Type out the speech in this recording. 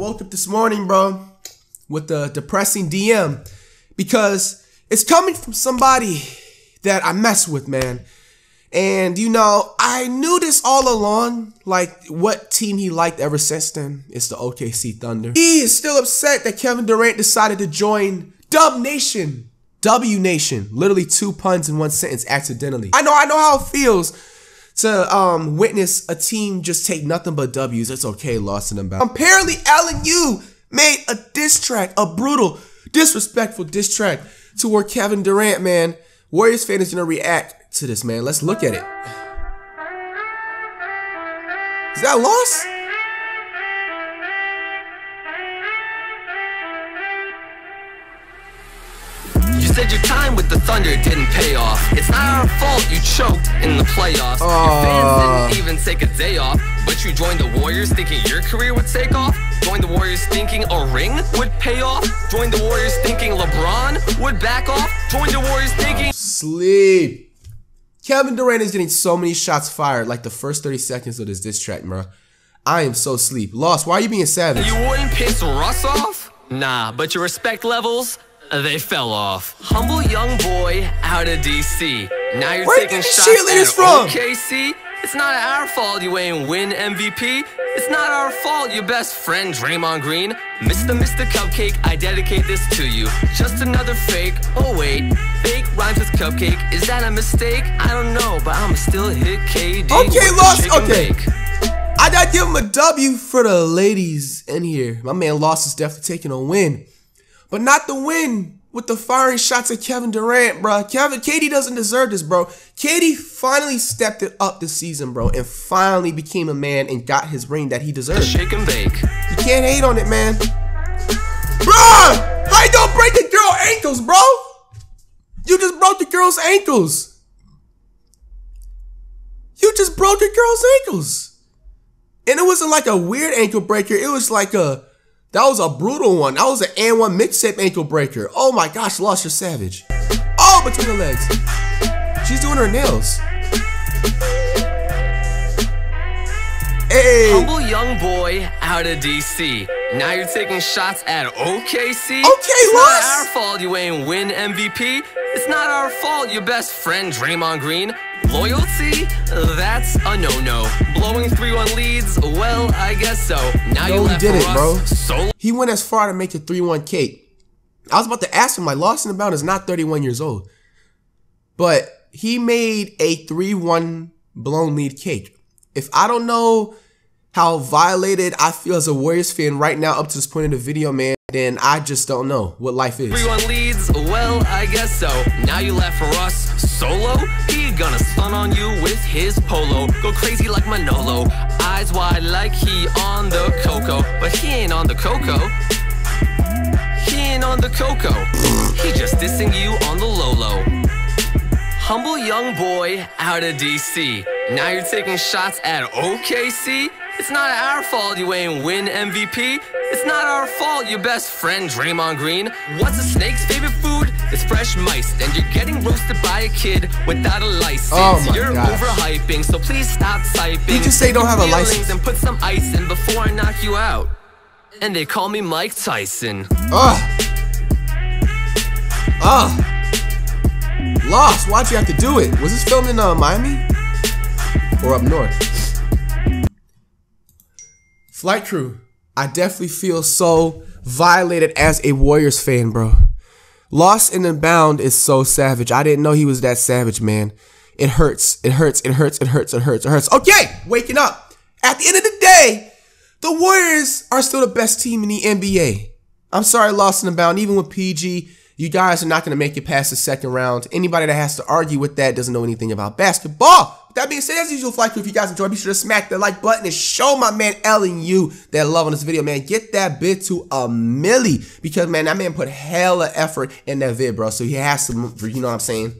woke up this morning, bro, with a depressing DM because it's coming from somebody that I mess with, man. And you know, I knew this all along, like what team he liked ever since then. It's the OKC Thunder. He is still upset that Kevin Durant decided to join Dub Nation. W Nation. Literally two puns in one sentence accidentally. I know, I know how it feels to um, witness a team just take nothing but W's. It's okay, lost in them battle. Apparently, LNU made a diss track, a brutal, disrespectful diss track to where Kevin Durant, man, Warriors fan is gonna react to this, man. Let's look at it. Is that loss? Said your time with the Thunder didn't pay off. It's not our fault you choked in the playoffs. Your fans ah. didn't even take a day off, but you joined the Warriors thinking your career would take off. Joined the Warriors thinking a ring would pay off. Joined the Warriors thinking LeBron would back off. Joined the Warriors thinking sleep. Kevin Durant is getting so many shots fired like the first 30 seconds of this diss track, bro. I am so sleep. Lost. Why are you being savage? You wouldn't piss Russ off? Nah, but your respect levels they fell off. Humble young boy out of DC. Now you're Where taking shots at from? OKC. It's not our fault you ain't win MVP. It's not our fault your best friend Draymond Green. Mr. Mr. Cupcake, I dedicate this to you. Just another fake. Oh wait, fake rhymes with cupcake. Is that a mistake? I don't know, but I'm still hit KD. Okay, lost. Okay. I gotta give him a W for the ladies in here. My man Lost is definitely taking a win but not the win with the firing shots at Kevin Durant, bro. Kevin, KD doesn't deserve this, bro. KD finally stepped it up this season, bro, and finally became a man and got his ring that he deserved. Shake and bake. You can't hate on it, man. Bro, how you don't break the girl ankles, bro? You just broke the girl's ankles. You just broke the girl's ankles. And it wasn't like a weird ankle breaker. It was like a that was a brutal one. That was an AND1 mixtape ankle breaker. Oh my gosh, lost your savage. Oh, between the legs. She's doing her nails. Hey. Humble young boy out of DC. Now you're taking shots at OKC. Okay, it's not our fault you ain't win MVP. It's not our fault your best friend Draymond Green Loyalty? That's a no-no. Blowing 3-1 leads? Well, I guess so. Now no, you left he did it, bro. So he went as far to make a 3-1 cake. I was about to ask him, like, Lawson Abound is not 31 years old. But he made a 3-1 blown lead cake. If I don't know how violated I feel as a Warriors fan right now up to this point in the video, man, then I just don't know what life is. Everyone leads, well, I guess so. Now you left for us solo? He gonna stun on you with his polo. Go crazy like Manolo. Eyes wide like he on the coco. But he ain't on the coco. He ain't on the coco. He just dissing you on the Lolo. Humble young boy out of DC. Now you're taking shots at OKC? It's not our fault you ain't win MVP. It's not our fault your best friend Draymond Green. What's a snake's favorite fresh mice. And you're getting roasted by a kid without a license. Oh my you're gosh. overhyping, so please stop typing. You just say you don't have a license. And put some ice in before I knock you out. And they call me Mike Tyson. Ugh. Ugh. Lost. Why'd you have to do it? Was this filmed in uh, Miami? Or up north? Flight crew, I definitely feel so violated as a Warriors fan, bro. Lost and Abound is so savage. I didn't know he was that savage, man. It hurts. It hurts. It hurts. It hurts. It hurts. It hurts. Okay, waking up. At the end of the day, the Warriors are still the best team in the NBA. I'm sorry, Lost and Abound. Even with PG, you guys are not going to make it past the second round. Anybody that has to argue with that doesn't know anything about basketball. With that being said, as usual, Flight Crew, if you guys enjoyed, be sure to smack the like button and show my man and you that love on this video, man. Get that bit to a milli because, man, that man put hella effort in that vid, bro. So he has to, you know what I'm saying?